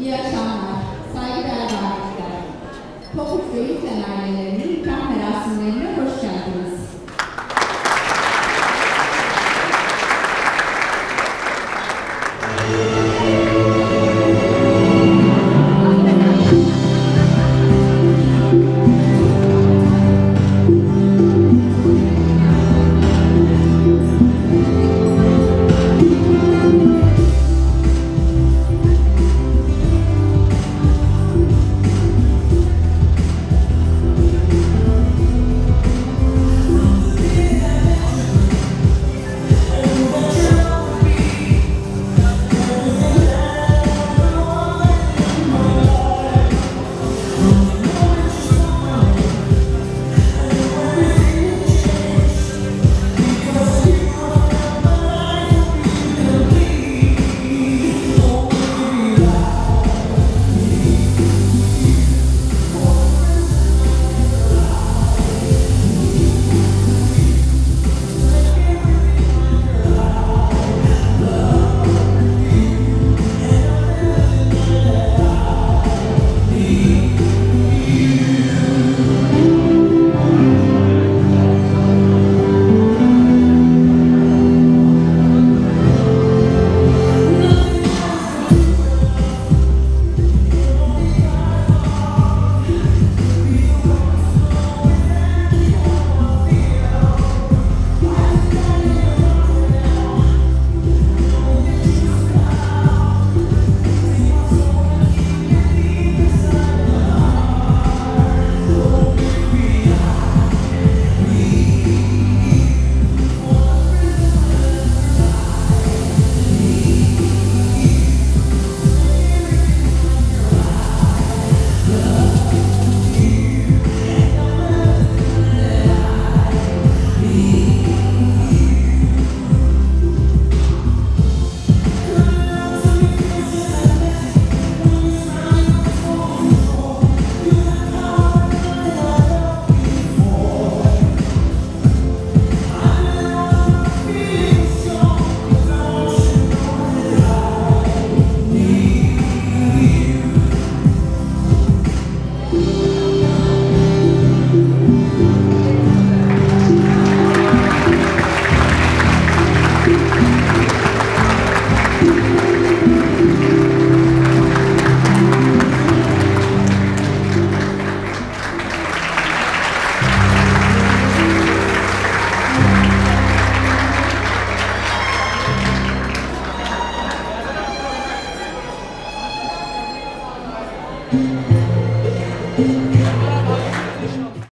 İyi akşamlar, saygıdeğer davetliler. Topuk Zeyit Senaryelerinin ikram merasimlerine hoş